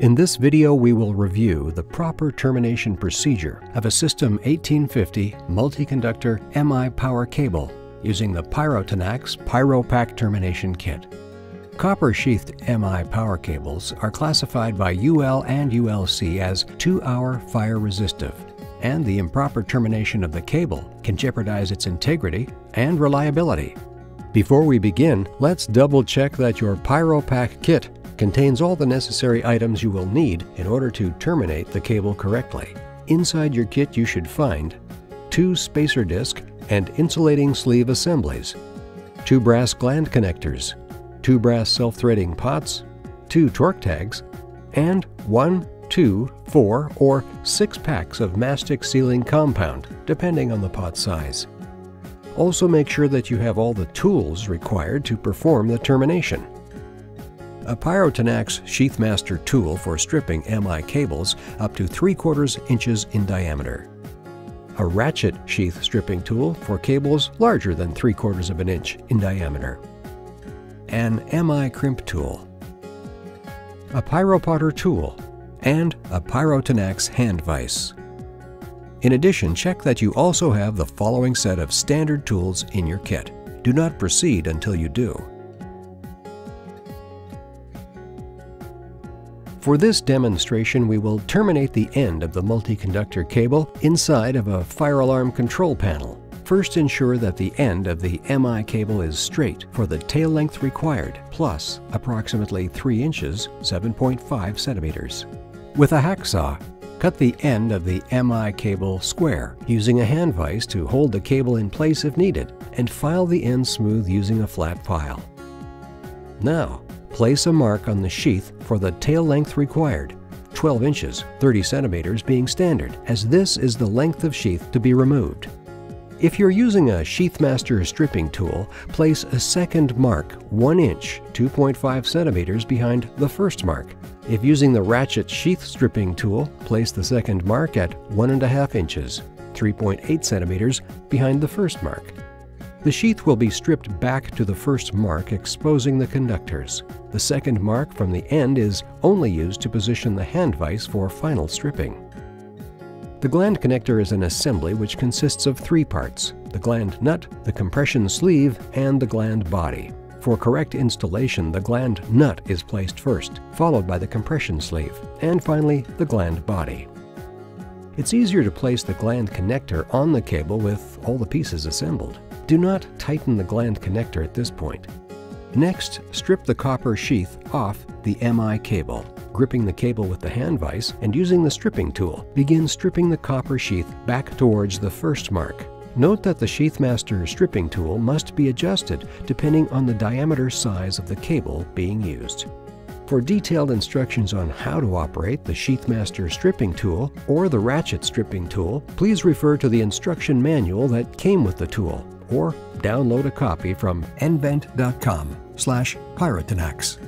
In this video we will review the proper termination procedure of a System 1850 multi-conductor MI power cable using the Pyrotenax PyroPack Termination Kit. Copper-sheathed MI power cables are classified by UL and ULC as 2-hour fire resistive, and the improper termination of the cable can jeopardize its integrity and reliability. Before we begin, let's double check that your PyroPack kit contains all the necessary items you will need in order to terminate the cable correctly. Inside your kit you should find two spacer disc and insulating sleeve assemblies, two brass gland connectors, two brass self-threading pots, two torque tags, and one, two, four, or six packs of mastic sealing compound, depending on the pot size. Also make sure that you have all the tools required to perform the termination a Pyrotenax Sheathmaster tool for stripping MI cables up to 3 quarters inches in diameter. A ratchet sheath stripping tool for cables larger than 3 quarters of an inch in diameter. An MI crimp tool. A Pyropotter tool and a Pyrotenax hand vise. In addition, check that you also have the following set of standard tools in your kit. Do not proceed until you do. For this demonstration, we will terminate the end of the multi-conductor cable inside of a fire alarm control panel. First ensure that the end of the MI cable is straight for the tail length required, plus approximately 3 inches, 7.5 centimeters. With a hacksaw, cut the end of the MI cable square, using a hand vise to hold the cable in place if needed, and file the end smooth using a flat file. Now, Place a mark on the sheath for the tail length required, 12 inches, 30 centimeters being standard, as this is the length of sheath to be removed. If you're using a Sheathmaster stripping tool, place a second mark 1 inch, 2.5 centimeters behind the first mark. If using the ratchet sheath stripping tool, place the second mark at 1.5 inches, 3.8 centimeters behind the first mark. The sheath will be stripped back to the first mark, exposing the conductors. The second mark from the end is only used to position the hand vise for final stripping. The gland connector is an assembly which consists of three parts, the gland nut, the compression sleeve, and the gland body. For correct installation, the gland nut is placed first, followed by the compression sleeve, and finally the gland body. It's easier to place the gland connector on the cable with all the pieces assembled. Do not tighten the gland connector at this point. Next, strip the copper sheath off the MI cable. Gripping the cable with the hand vise and using the stripping tool, begin stripping the copper sheath back towards the first mark. Note that the Sheathmaster stripping tool must be adjusted depending on the diameter size of the cable being used. For detailed instructions on how to operate the Sheathmaster stripping tool or the ratchet stripping tool, please refer to the instruction manual that came with the tool or download a copy from nvent.com slash pyrotenax.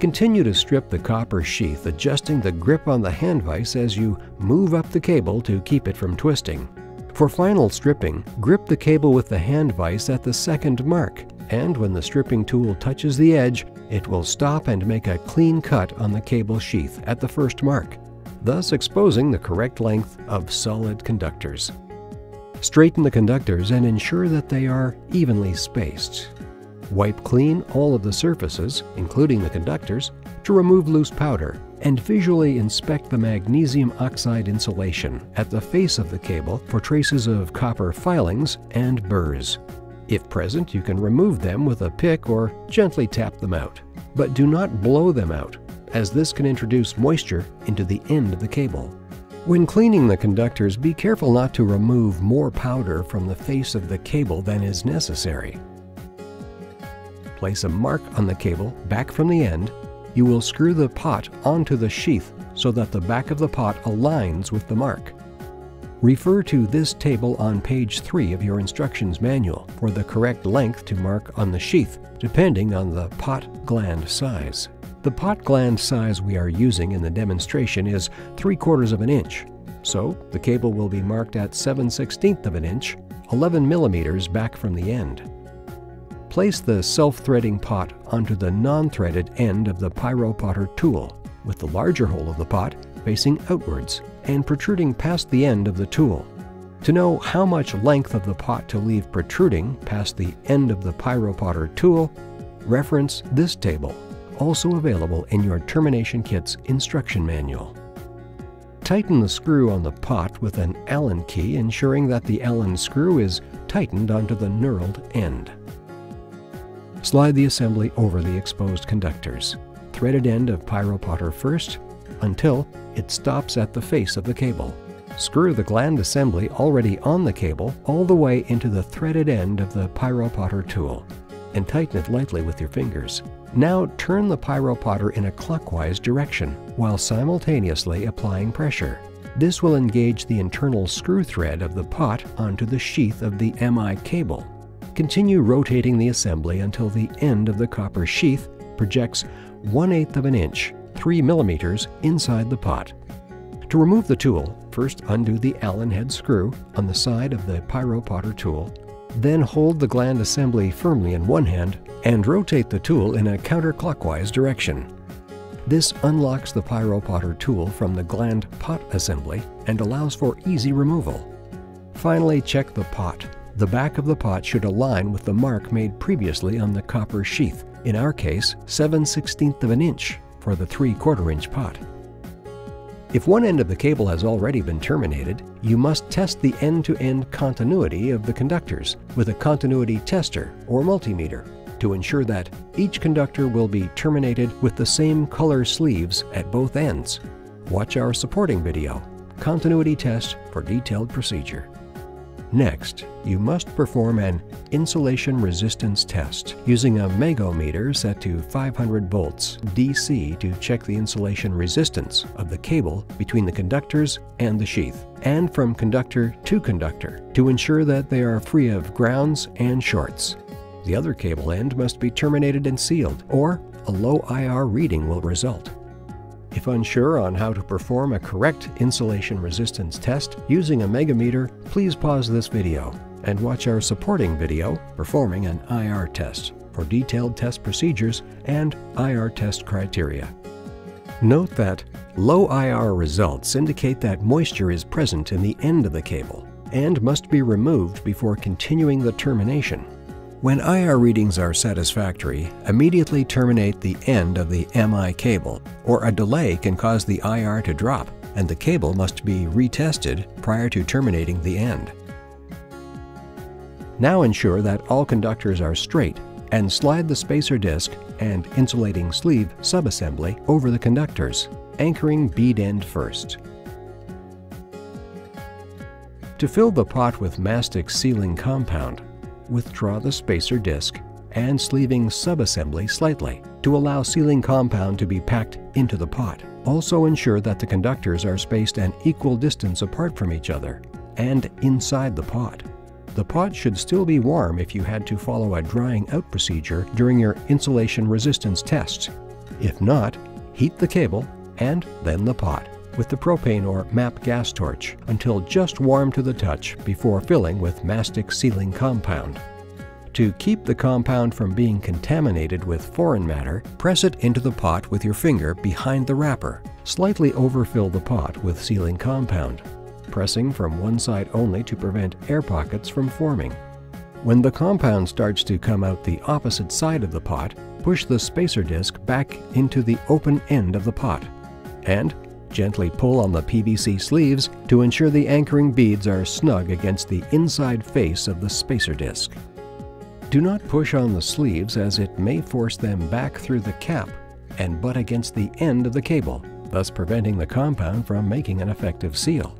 Continue to strip the copper sheath, adjusting the grip on the hand vise as you move up the cable to keep it from twisting. For final stripping, grip the cable with the hand vise at the second mark, and when the stripping tool touches the edge, it will stop and make a clean cut on the cable sheath at the first mark, thus exposing the correct length of solid conductors. Straighten the conductors and ensure that they are evenly spaced. Wipe clean all of the surfaces, including the conductors, to remove loose powder, and visually inspect the magnesium oxide insulation at the face of the cable for traces of copper filings and burrs. If present, you can remove them with a pick or gently tap them out. But do not blow them out, as this can introduce moisture into the end of the cable. When cleaning the conductors, be careful not to remove more powder from the face of the cable than is necessary. Place a mark on the cable back from the end. You will screw the pot onto the sheath so that the back of the pot aligns with the mark. Refer to this table on page 3 of your instructions manual for the correct length to mark on the sheath, depending on the pot gland size. The pot gland size we are using in the demonstration is 3 quarters of an inch, so the cable will be marked at 7 16th of an inch, 11 millimeters back from the end. Place the self-threading pot onto the non-threaded end of the Pyropotter tool. with the larger hole of the pot facing outwards and protruding past the end of the tool. To know how much length of the pot to leave protruding past the end of the PyroPotter tool, reference this table, also available in your Termination Kit's instruction manual. Tighten the screw on the pot with an Allen key, ensuring that the Allen screw is tightened onto the knurled end. Slide the assembly over the exposed conductors. Threaded end of PyroPotter first until it stops at the face of the cable. Screw the gland assembly already on the cable all the way into the threaded end of the PyroPotter tool and tighten it lightly with your fingers. Now turn the PyroPotter in a clockwise direction while simultaneously applying pressure. This will engage the internal screw thread of the pot onto the sheath of the MI cable. Continue rotating the assembly until the end of the copper sheath projects 1 8 of an inch, 3 millimeters, inside the pot. To remove the tool, first undo the Allen head screw on the side of the PyroPotter tool then hold the gland assembly firmly in one hand and rotate the tool in a counterclockwise direction. This unlocks the PyroPotter tool from the gland pot assembly and allows for easy removal. Finally, check the pot. The back of the pot should align with the mark made previously on the copper sheath, in our case 7 16th of an inch for the 3 quarter inch pot. If one end of the cable has already been terminated, you must test the end-to-end -end continuity of the conductors with a continuity tester or multimeter to ensure that each conductor will be terminated with the same color sleeves at both ends. Watch our supporting video, Continuity Test for Detailed Procedure. Next, you must perform an insulation resistance test using a megohmmeter set to 500 volts DC to check the insulation resistance of the cable between the conductors and the sheath, and from conductor to conductor to ensure that they are free of grounds and shorts. The other cable end must be terminated and sealed, or a low IR reading will result. If unsure on how to perform a correct insulation resistance test using a megohmmeter, please pause this video and watch our supporting video, Performing an IR Test, for detailed test procedures and IR test criteria. Note that low IR results indicate that moisture is present in the end of the cable and must be removed before continuing the termination. When IR readings are satisfactory, immediately terminate the end of the MI cable, or a delay can cause the IR to drop, and the cable must be retested prior to terminating the end. Now ensure that all conductors are straight and slide the spacer disc and insulating sleeve subassembly over the conductors, anchoring bead end first. To fill the pot with mastic sealing compound, withdraw the spacer disc and sleeving subassembly slightly to allow sealing compound to be packed into the pot. Also ensure that the conductors are spaced an equal distance apart from each other and inside the pot. The pot should still be warm if you had to follow a drying out procedure during your insulation resistance tests. If not, heat the cable and then the pot with the propane or MAP gas torch until just warm to the touch before filling with mastic sealing compound. To keep the compound from being contaminated with foreign matter, press it into the pot with your finger behind the wrapper. Slightly overfill the pot with sealing compound, pressing from one side only to prevent air pockets from forming. When the compound starts to come out the opposite side of the pot, push the spacer disc back into the open end of the pot. And Gently pull on the PVC sleeves to ensure the anchoring beads are snug against the inside face of the spacer disc. Do not push on the sleeves as it may force them back through the cap and butt against the end of the cable, thus preventing the compound from making an effective seal.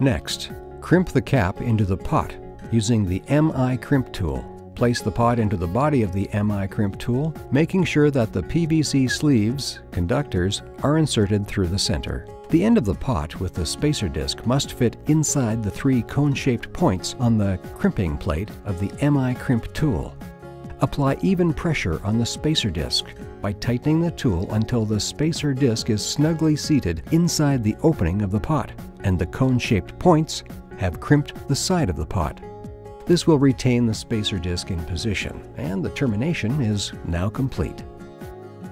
Next, crimp the cap into the pot using the MI crimp tool. Place the pot into the body of the MI crimp tool, making sure that the PVC sleeves, conductors, are inserted through the center. The end of the pot with the spacer disc must fit inside the three cone-shaped points on the crimping plate of the MI crimp tool. Apply even pressure on the spacer disc by tightening the tool until the spacer disc is snugly seated inside the opening of the pot and the cone-shaped points have crimped the side of the pot. This will retain the spacer disc in position, and the termination is now complete.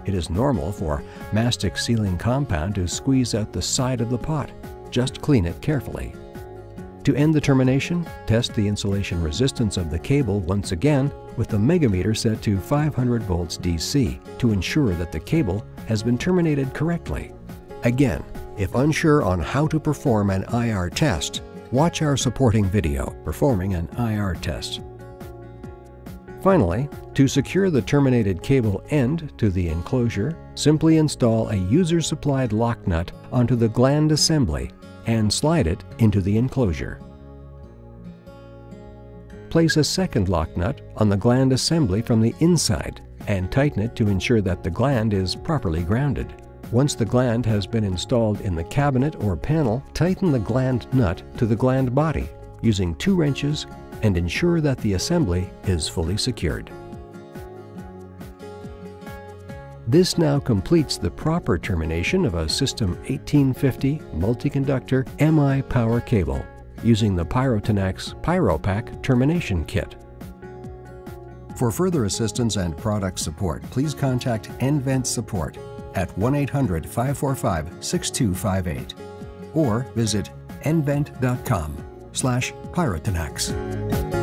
It is normal for mastic sealing compound to squeeze out the side of the pot. Just clean it carefully. To end the termination, test the insulation resistance of the cable once again with the megohmmeter set to 500 volts DC to ensure that the cable has been terminated correctly. Again, if unsure on how to perform an IR test, watch our supporting video, Performing an IR Test. Finally, to secure the terminated cable end to the enclosure, simply install a user-supplied lock nut onto the gland assembly and slide it into the enclosure. Place a second lock nut on the gland assembly from the inside and tighten it to ensure that the gland is properly grounded. Once the gland has been installed in the cabinet or panel, tighten the gland nut to the gland body using two wrenches and ensure that the assembly is fully secured. This now completes the proper termination of a System 1850 multi-conductor MI power cable using the Pyrotenax PyroPack termination kit. For further assistance and product support, please contact nVent Support at 1-800-545-6258 or visit nvent.com slash pyrotenax.